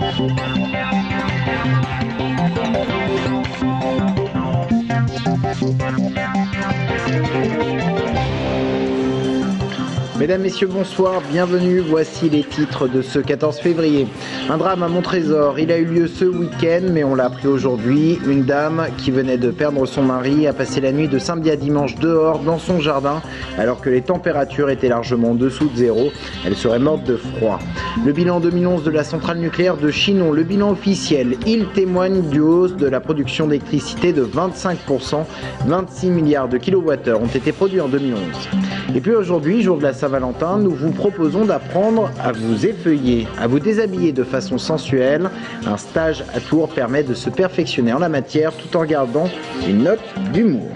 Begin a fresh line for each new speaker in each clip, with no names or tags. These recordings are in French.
Thank you. Mesdames, Messieurs, bonsoir, bienvenue. Voici les titres de ce 14 février. Un drame à Montrésor. Il a eu lieu ce week-end, mais on l'a appris aujourd'hui. Une dame qui venait de perdre son mari a passé la nuit de samedi à dimanche dehors dans son jardin, alors que les températures étaient largement en dessous de zéro. Elle serait morte de froid. Le bilan 2011 de la centrale nucléaire de Chinon, le bilan officiel, il témoigne du hausse de la production d'électricité de 25%. 26 milliards de kilowattheures ont été produits en 2011. Et puis aujourd'hui, jour de la Saint-Valentin, nous vous proposons d'apprendre à vous effeuiller, à vous déshabiller de façon sensuelle. Un stage à Tours permet de se perfectionner en la matière tout en gardant une note d'humour.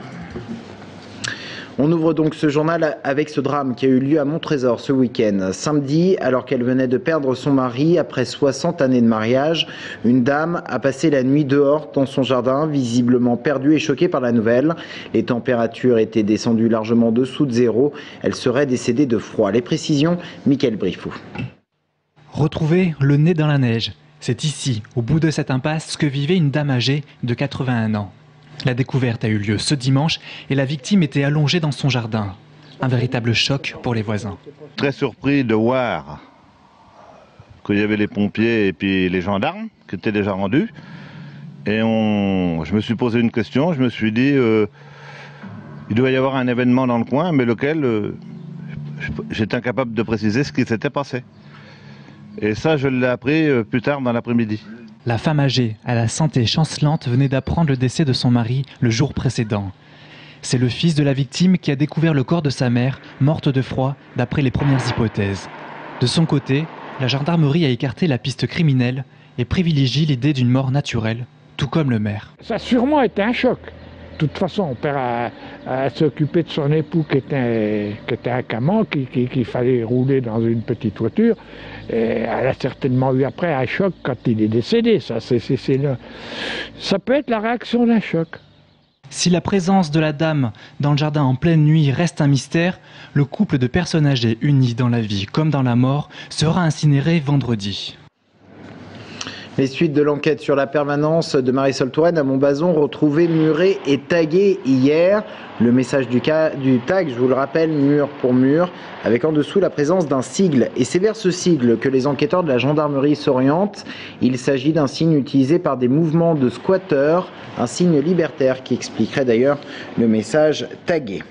On ouvre donc ce journal avec ce drame qui a eu lieu à Montrésor ce week-end. Samedi, alors qu'elle venait de perdre son mari après 60 années de mariage, une dame a passé la nuit dehors dans son jardin, visiblement perdue et choquée par la nouvelle. Les températures étaient descendues largement dessous de zéro. Elle serait décédée de froid. Les précisions, Michael Brifou.
Retrouver le nez dans la neige. C'est ici, au bout de cette impasse, que vivait une dame âgée de 81 ans. La découverte a eu lieu ce dimanche et la victime était allongée dans son jardin. Un véritable choc pour les voisins.
Très surpris de voir qu'il y avait les pompiers et puis les gendarmes qui étaient déjà rendus. Et on... je me suis posé une question, je me suis dit, euh, il doit y avoir un événement dans le coin, mais lequel euh, j'étais incapable de préciser ce qui s'était passé. Et ça, je l'ai appris euh, plus tard dans l'après-midi.
La femme âgée, à la santé chancelante, venait d'apprendre le décès de son mari le jour précédent. C'est le fils de la victime qui a découvert le corps de sa mère, morte de froid, d'après les premières hypothèses. De son côté, la gendarmerie a écarté la piste criminelle et privilégie l'idée d'une mort naturelle, tout comme le maire.
Ça a sûrement été un choc. De toute façon, on père a, s'occuper de son époux qui était, qui était un camion, qu'il fallait rouler dans une petite voiture. Elle a certainement eu après un choc quand il est décédé. Ça, ça peut être la réaction d'un choc.
Si la présence de la dame dans le jardin en pleine nuit reste un mystère, le couple de personnes âgées unis dans la vie comme dans la mort sera incinéré vendredi.
Les suites de l'enquête sur la permanence de Marisol Touraine à Montbazon, retrouvées murées et taguées hier. Le message du, du, tag, je vous le rappelle, mur pour mur, avec en dessous la présence d'un sigle. Et c'est vers ce sigle que les enquêteurs de la gendarmerie s'orientent. Il s'agit d'un signe utilisé par des mouvements de squatteurs, un signe libertaire qui expliquerait d'ailleurs le message tagué.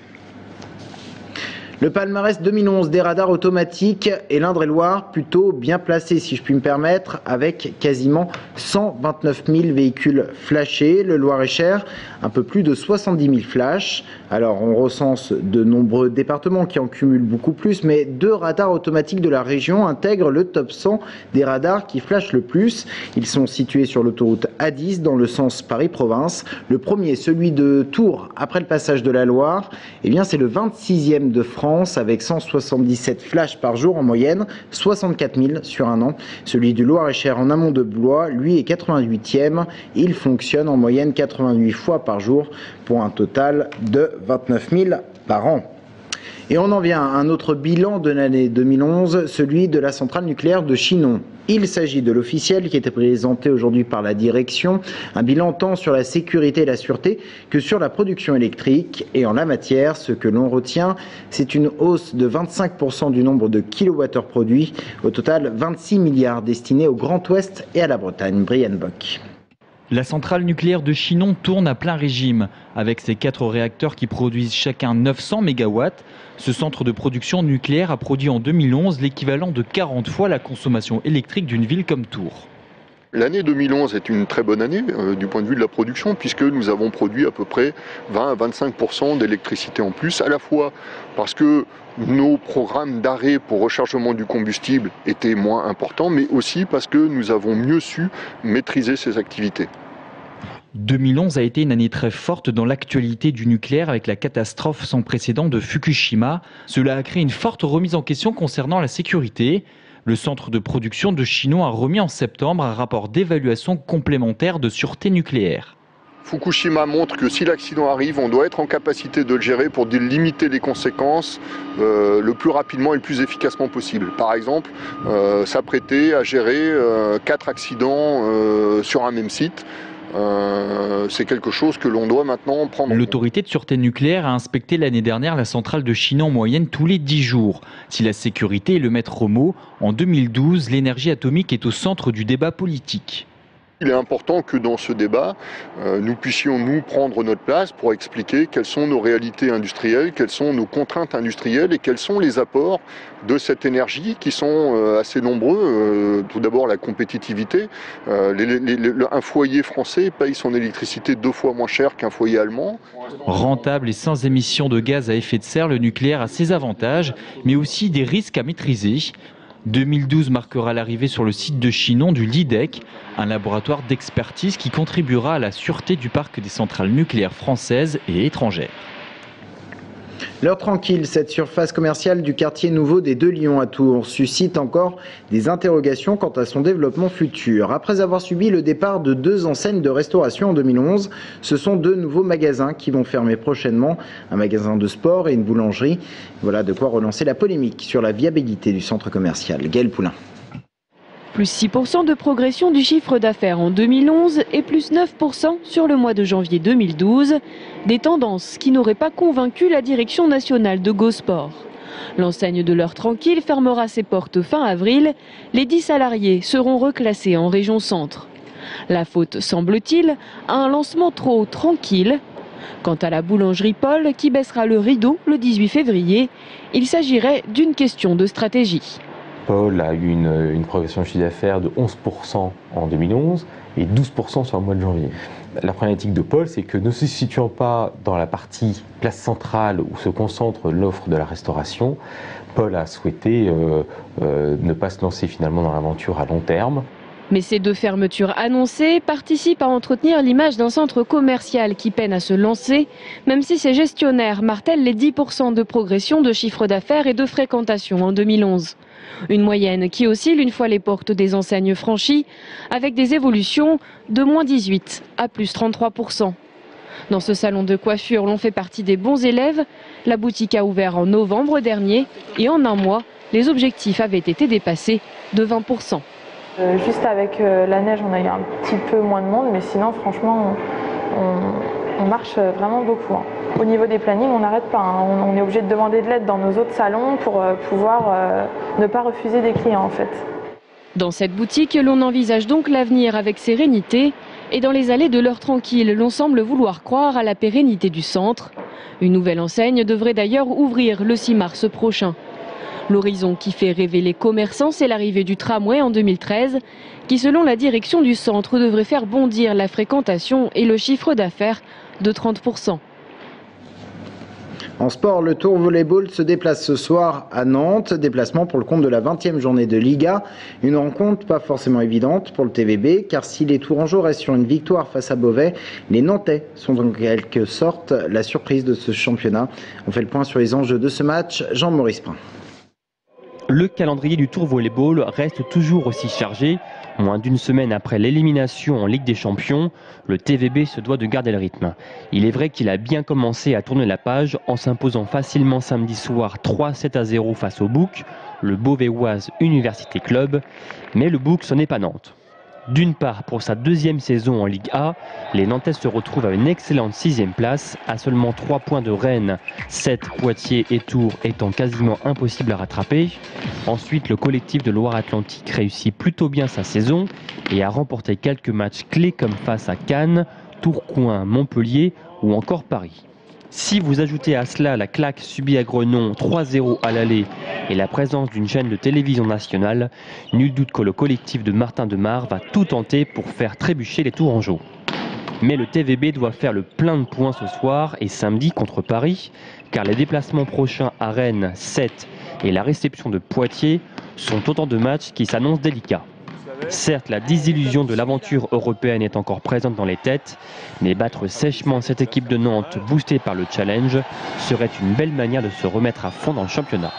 Le palmarès 2011 des radars automatiques et l'Indre-et-Loire plutôt bien placé, si je puis me permettre, avec quasiment 129 000 véhicules flashés. Le Loir-et-Cher, un peu plus de 70 000 flashs. Alors, on recense de nombreux départements qui en cumulent beaucoup plus, mais deux radars automatiques de la région intègrent le top 100 des radars qui flashent le plus. Ils sont situés sur l'autoroute A10 dans le sens Paris-Province. Le premier, celui de Tours, après le passage de la Loire, eh bien, c'est le 26e de France avec 177 flashs par jour en moyenne, 64 000 sur un an. Celui du Loir-et-Cher en amont de Blois, lui, est 88e. Il fonctionne en moyenne 88 fois par jour pour un total de 29 000 par an. Et on en vient à un autre bilan de l'année 2011, celui de la centrale nucléaire de Chinon. Il s'agit de l'officiel qui était présenté aujourd'hui par la direction, un bilan tant sur la sécurité et la sûreté que sur la production électrique. Et en la matière, ce que l'on retient, c'est une hausse de 25% du nombre de kilowattheures produits, au total 26 milliards destinés au Grand Ouest et à la Bretagne. Brian Bock.
La centrale nucléaire de Chinon tourne à plein régime, avec ses quatre réacteurs qui produisent chacun 900 MW. Ce centre de production nucléaire a produit en 2011 l'équivalent de 40 fois la consommation électrique d'une ville comme Tours.
L'année 2011 est une très bonne année euh, du point de vue de la production puisque nous avons produit à peu près 20 à 25% d'électricité en plus, à la fois parce que nos programmes d'arrêt pour rechargement du combustible étaient moins importants, mais aussi parce que nous avons mieux su maîtriser ces activités.
2011 a été une année très forte dans l'actualité du nucléaire avec la catastrophe sans précédent de Fukushima. Cela a créé une forte remise en question concernant la sécurité. Le centre de production de Chinon a remis en septembre un rapport d'évaluation complémentaire de sûreté nucléaire.
Fukushima montre que si l'accident arrive, on doit être en capacité de le gérer pour limiter les conséquences euh, le plus rapidement et le plus efficacement possible. Par exemple, euh, s'apprêter à gérer euh, quatre accidents sur un même site. c'est quelque chose que l'on doit maintenant prendre.
L'autorité de sûreté nucléaire a inspecté l'année dernière la centrale de Chine en moyenne tous les 10 jours. Si la sécurité est le maître mot, en 2012, l'énergie atomique est au centre du débat politique.
Il est important que dans ce débat, euh, nous puissions nous prendre notre place pour expliquer quelles sont nos réalités industrielles, quelles sont nos contraintes industrielles et quels sont les apports de cette énergie qui sont euh, assez nombreux. Euh, tout d'abord la compétitivité. un foyer français paye son électricité deux fois moins cher qu'un foyer allemand.
Rentable et sans émissions de gaz à effet de serre, le nucléaire a ses avantages, mais aussi des risques à maîtriser. 2012 marquera l'arrivée sur le site de Chinon du LIDEC, un laboratoire d'expertise qui contribuera à la sûreté du parc des centrales nucléaires françaises et étrangères.
L'heure tranquille, cette surface commerciale du quartier nouveau des Deux Lions à Tours suscite encore des interrogations quant à son développement futur. Après avoir subi le départ de deux enseignes de restauration en 2011, ce sont deux nouveaux magasins qui vont fermer prochainement, un magasin de sport et une boulangerie. Voilà de quoi relancer la polémique sur la viabilité du centre commercial. Gaël Poulain.
Plus 6% de progression du chiffre d'affaires en 2011 et plus 9% sur le mois de janvier 2012. Des tendances qui n'auraient pas convaincu la direction nationale de Gosport. L'enseigne de l'heure tranquille fermera ses portes fin avril. Les 10 salariés seront reclassés en région centre. La faute, semble-t-il, à un lancement trop tranquille. Quant à la boulangerie Paul, qui baissera le rideau le 18 février, il s'agirait d'une question de stratégie.
Paul a eu une, progression de chiffre d'affaires de 11% en 2011 et 12% sur le mois de janvier. La problématique de Paul, c'est que ne se situant pas dans la partie place centrale où se concentre l'offre de la restauration, Paul a souhaité euh, euh, ne pas se lancer finalement dans l'aventure à long terme.
Mais ces deux fermetures annoncées participent à entretenir l'image d'un centre commercial qui peine à se lancer, même si ses gestionnaires martèlent les 10% de progression de chiffre d'affaires et de fréquentation en 2011. Une moyenne qui oscille une fois les portes des enseignes franchies, avec des évolutions de moins 18 à plus 33%. Dans ce salon de coiffure, l'on fait partie des bons élèves. La boutique a ouvert en novembre dernier et en un mois, les objectifs avaient été dépassés de 20%.
Euh, juste avec euh, la neige, on a eu un petit peu moins de monde, mais sinon, franchement, on, marche vraiment beaucoup. Hein. Au niveau des plannings, on n'arrête pas. Hein. On, est obligé de demander de l'aide dans nos autres salons pour euh, pouvoir ne pas refuser des clients en fait.
Dans cette boutique, l'on envisage donc l'avenir avec sérénité. Et dans les allées de l'heure tranquille, l'on semble vouloir croire à la pérennité du centre. Une nouvelle enseigne devrait d'ailleurs ouvrir le 6 mars prochain. L'horizon qui fait rêver les commerçants, c'est l'arrivée du tramway en 2013, qui selon la direction du centre devrait faire bondir la fréquentation et le chiffre d'affaires de 30%.
En sport, le Tour Volleyball se déplace ce soir à Nantes. Déplacement pour le compte de la 20e journée de Liga. Une rencontre pas forcément évidente pour le TVB, car si les Tourangeaux restent sur une victoire face à Beauvais, les Nantais sont en quelque sorte la surprise de ce championnat. On fait le point sur les enjeux de ce match. Jean-Maurice Prin.
Le calendrier du Tour Volleyball reste toujours aussi chargé. Moins d'une semaine après l'élimination en Ligue des Champions, le TVB se doit de garder le rythme. Il est vrai qu'il a bien commencé à tourner la page en s'imposant facilement samedi soir 3-7 à 0 face au Bouc, le Beauvaisoise Université Club, mais le Bouc ce n'est pas Nantes. D'une part, pour sa deuxième saison en Ligue A, les Nantais se retrouvent à une excellente sixième place, à seulement 3 points de Rennes, 7 Poitiers et Tours étant quasiment impossible à rattraper. Ensuite, le collectif de Loire-Atlantique réussit plutôt bien sa saison et a remporté quelques matchs clés comme face à Cannes, Tourcoing, Montpellier ou encore Paris. Si vous ajoutez à cela la claque subie à Grenon 3-0 à l'aller et la présence d'une chaîne de télévision nationale, nul doute que le collectif de Martin Demar va tout tenter pour faire trébucher les Tourangeaux. Mais le TVB doit faire le plein de points ce soir et samedi contre Paris, car les déplacements prochains à Rennes, 7 et la réception de Poitiers sont autant de matchs qui s'annoncent délicats. Certes, la désillusion de l'aventure européenne est encore présente dans les têtes, mais battre sèchement cette équipe de Nantes boostée par le challenge serait une belle manière de se remettre à fond dans le championnat.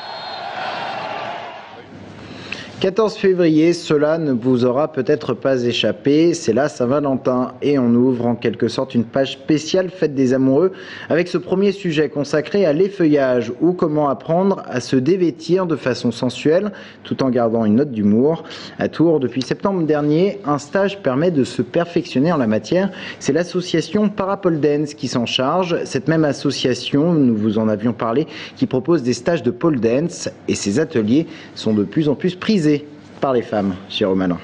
14 février, cela ne vous aura peut-être pas échappé, c'est la Saint-Valentin et on ouvre en quelque sorte une page spéciale fête des amoureux avec ce premier sujet consacré à l'effeuillage ou comment apprendre à se dévêtir de façon sensuelle tout en gardant une note d'humour. À Tours, depuis septembre dernier, un stage permet de se perfectionner en la matière. C'est l'association Parapole Dance qui s'en charge. Cette même association, nous vous en avions parlé, qui propose des stages de pole dance et ces ateliers sont de plus en plus prisés par les femmes, cher Romain.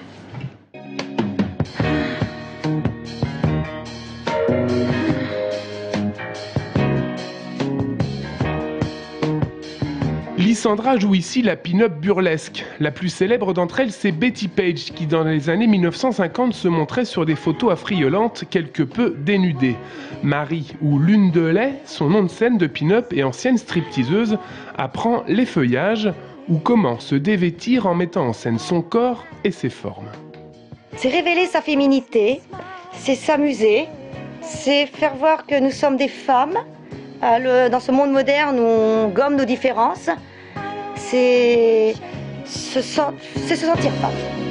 Lysandra joue ici la pin-up burlesque. La plus célèbre d'entre elles, c'est Betty Page, qui dans les années 1950 se montrait sur des photos affriolantes, quelque peu dénudées. Marie, ou Lune de lait, son nom de scène de pin-up et ancienne stripteaseuse, apprend l'effeuillage, ou comment se dévêtir en mettant en scène son corps et ses formes.
C'est révéler sa féminité, c'est s'amuser, c'est faire voir que nous sommes des femmes. Euh, dans ce monde moderne on gomme nos différences, c'est se sentir femme.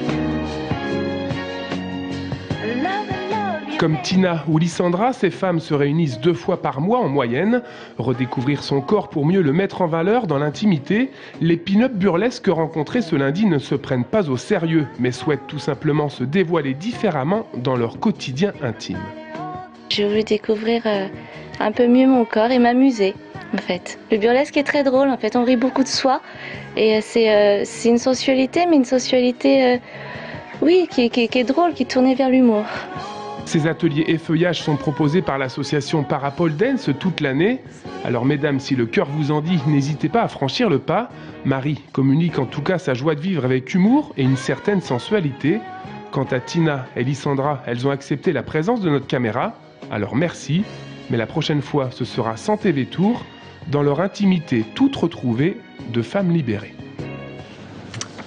Comme Tina ou Lysandra, ces femmes se réunissent deux fois par mois en moyenne. Redécouvrir son corps pour mieux le mettre en valeur dans l'intimité, les pin-up burlesques rencontrés ce lundi ne se prennent pas au sérieux, mais souhaitent tout simplement se dévoiler différemment dans leur quotidien intime.
J'ai voulu découvrir euh, un peu mieux mon corps et m'amuser. En fait, le burlesque est très drôle. En fait, on rit beaucoup de soi et euh, euh, c'est une sensualité, mais une sensualité, oui, qui, qui est drôle, qui est tournée vers l'humour.
Ces ateliers effeuillage sont proposés par l'association Parapole Dance toute l'année. Alors mesdames, si le cœur vous en dit, n'hésitez pas à franchir le pas. Marie communique en tout cas sa joie de vivre avec humour et une certaine sensualité. Quant à Tina et Lysandra, elles ont accepté la présence de notre caméra. Alors merci, mais la prochaine fois ce sera sans TV Tour, dans leur intimité toute retrouvée de femmes libérées.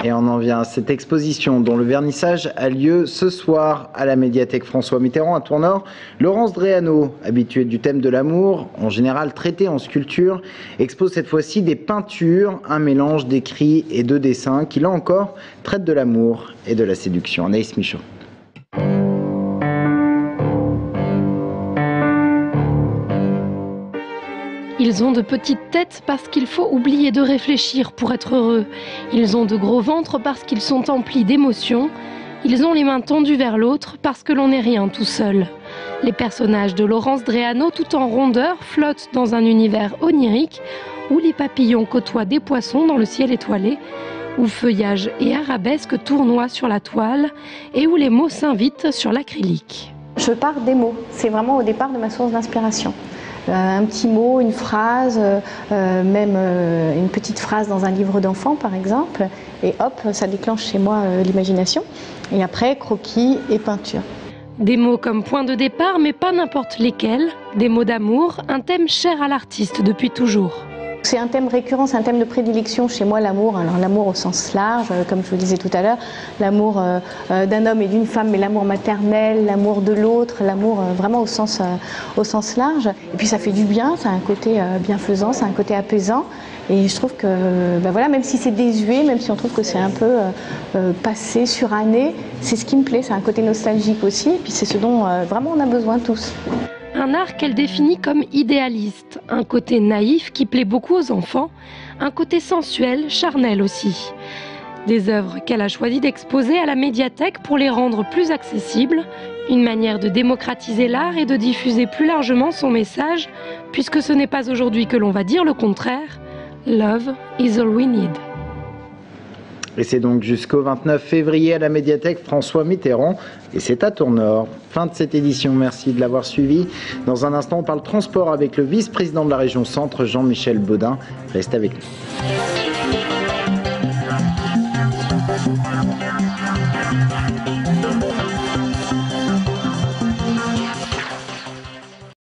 Et on en vient à cette exposition dont le vernissage a lieu ce soir à la médiathèque François Mitterrand à Tournord. Laurence Dréano, habituée du thème de l'amour, en général traité en sculpture, expose cette fois-ci des peintures, un mélange d'écrits et de dessins qui là encore traite de l'amour et de la séduction. Anaïs Michaud.
Ils ont de petites têtes parce qu'il faut oublier de réfléchir pour être heureux. Ils ont de gros ventres parce qu'ils sont emplis d'émotions. Ils ont les mains tendues vers l'autre parce que l'on n'est rien tout seul. Les personnages de Laurence Dréano, tout en rondeur, flottent dans un univers onirique où les papillons côtoient des poissons dans le ciel étoilé, où feuillage et arabesque tournoient sur la toile et où les mots s'invitent sur l'acrylique.
Je pars des mots, c'est vraiment au départ de ma source d'inspiration. Euh, un petit mot, une phrase, euh, euh, même une petite phrase dans un livre d'enfant par exemple, et hop, ça déclenche chez moi l'imagination. Et après, croquis et peinture.
Des mots comme point de départ, mais pas n'importe lesquels. Des mots d'amour, un thème cher à l'artiste depuis toujours.
C'est un thème récurrent, c'est un thème de prédilection chez moi, l'amour. Alors l'amour au sens large, euh, comme je vous le disais tout à l'heure, l'amour euh, euh, d'un homme et d'une femme, mais l'amour maternel, l'amour de l'autre, l'amour vraiment au sens, large. Et puis ça fait du bien, ça a un côté bienfaisant, ça a un côté apaisant. Et je trouve que, ben voilà, même si c'est désuet, même si on trouve que c'est un peu passé, suranné, c'est ce qui me plaît, c'est un côté nostalgique aussi, et puis c'est ce dont vraiment on a besoin tous.
Un art qu'elle définit comme idéaliste, un côté naïf qui plaît beaucoup aux enfants, un côté sensuel, charnel aussi. Des œuvres qu'elle a choisi d'exposer à la médiathèque pour les rendre plus accessibles, une manière de démocratiser l'art et de diffuser plus largement son message, puisque ce n'est pas aujourd'hui que l'on va dire le contraire. Love is all we need.
Et c'est donc jusqu'au 29 février à la médiathèque François Mitterrand. Et c'est à Tournord. Fin de cette édition. Merci de l'avoir suivi. Dans un instant, on parle transport avec le vice-président de la région Centre, Jean-Michel Baudin. Restez avec nous.